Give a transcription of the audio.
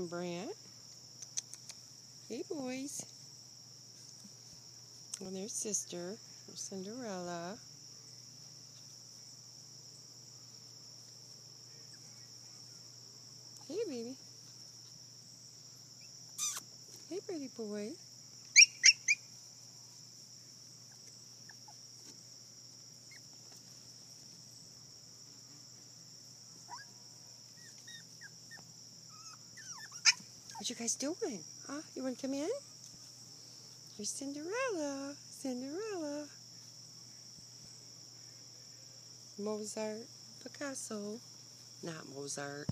Brant. Hey, boys. And their sister, Cinderella. Hey, baby. Hey, pretty boy. What you guys doing? Huh? You want to come in? Here's Cinderella. Cinderella. Mozart. Picasso. Not Mozart.